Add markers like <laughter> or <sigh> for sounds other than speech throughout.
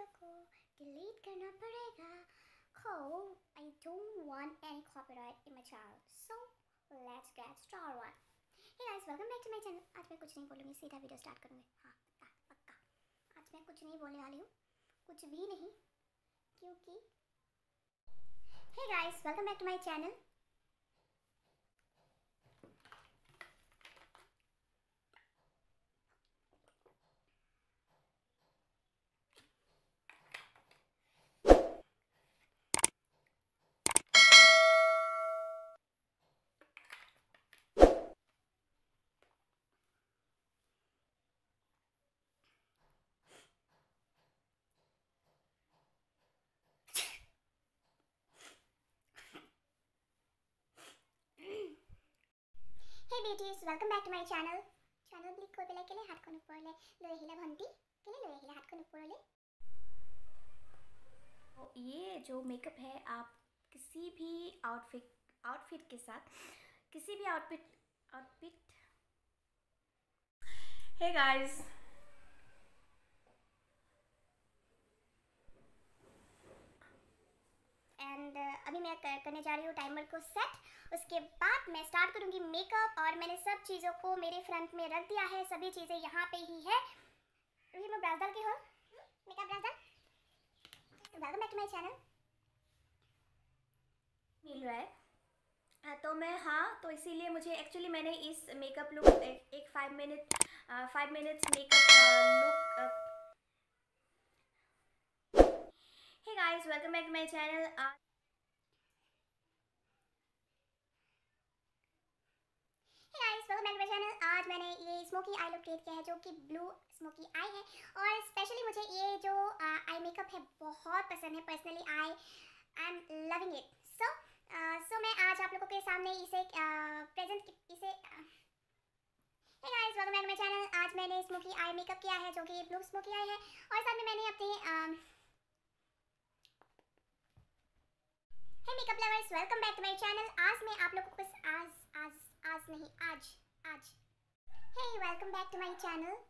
Video को delete करना पड़ेगा Oh, I don't want any copyright in my channel. So, let's get started. Hey guys, welcome back to my channel. आज मैं कुछ नहीं बोलूँगी सीधा वीडियो स्टार्ट करूँगी हाँ पक्का पक्का आज मैं कुछ नहीं बोलने वाली हूँ कुछ भी नहीं क्योंकि Hey guys, welcome back to my channel. Hey beauties, welcome back to my channel. Channel click কৰি পেলাই কেলে হাতখন ওপৰলৈ লৈ আহিলে ভণ্টি কেলে লৈ আহিলে হাতখন ওপৰলৈ तो ये जो मेकअप है आप किसी भी आउटफिट आउटफिट के साथ किसी भी outfit outfit hey guys and अभी मैं कर- करने जा रही हूँ टाइमर को सेट उसके बाद मैं स्टार्ट करूँगी मेकअप और मैंने सब चीज़ों को मेरे फ्रंट में रख दिया है. सभी चीज़ें यहाँ पे ही है. रूही मैं ब्राउज डाल की हो. मेकअप ब्राउज डाल. Welcome back to my channel मिल रहा है। तो मैं हाँ तो इसीलिए मुझे एक्चुअली मैंने इस मेकअप लुक एक, five minute five minutes makeup look hey guys welcome back my channel Hey guys, channel. आज मैंने ये स्मोकी आई लुक क्रिएट किया है जो कि ब्लू स्मोकी आई है और स्पेशली मुझे ये जो आई मेकअप है बहुत पसंद है personally I I am loving it so so मैं आज आप लोगों के सामने इसे प्रेजेंट uh, इसे guys, welcome back to my channel. आज मैंने स्मोकी आई मेकअप किया है जो कि ब्लू स्मोकी आई है और साथ में मैंने अपने Hey makeup lovers, welcome back to my channel. आज मैं आप लोगों को आज आज आज नहीं आज Hey, welcome back to my channel.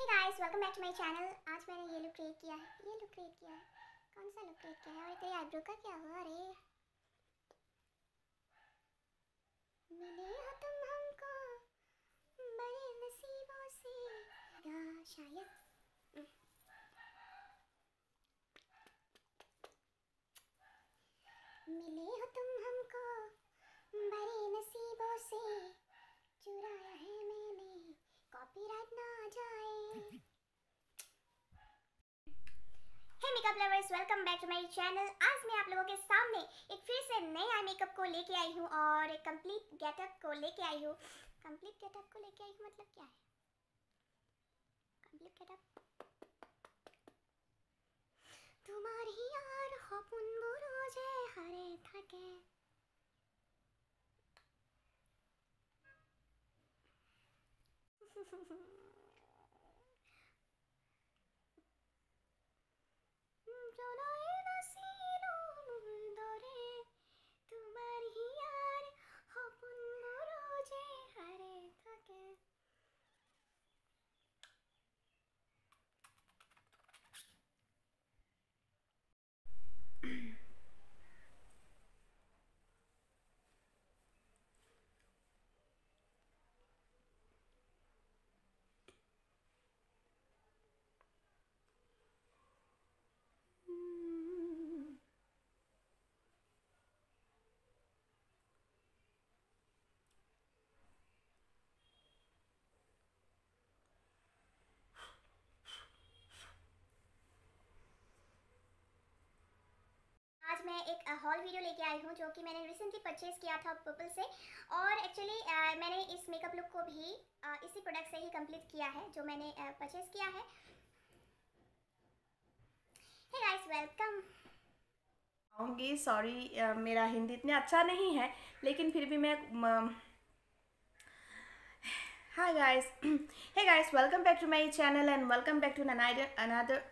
Hey guys, welcome back to my channel. आज मैंने ये लुक क्रिएट किया है। ये लुक क्रिएट किया है। कौन सा लुक क्रिएट किया है? और तेरी आईब्रो का क्या हुआ? रे मिले हो तुम हमको। बड़े नसीबों से। या शायद। मिले हो तुम हमको बड़े नसीबों से चुराया है मैंने कॉपीराइट ना आ जाए hey welcome back to my channel आज मैं आप लोगों के सामने एक फिर से नया मेकअप को लेके आई हूँ और एक कंप्लीट गेटअप को लेके आई हूँ। कंप्लीट गेटअप को लेके आई हूँ मतलब क्या है? कंप्लीट गेटअप तुम्हारी यार हपुन बुरोजे हरे थके। <laughs> एक हॉल वीडियो लेके आई हूँ, जो कि मैंने रिसेंटली परचेज़ किया था पर्पल से। और एक्चुअली मैंने इस मेकअप लुक को भी इसी प्रोडक्ट से ही कंप्लीट किया है, जो मैंने परचेज़ किया है। हे गाइस वेलकम आऊँगी सॉरी मेरा हिंदी इतना अच्छा नहीं है, लेकिन फिर भी मैं hi guys hey guys welcome back to my channel and welcome back to another another